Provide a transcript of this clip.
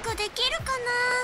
くできるかな？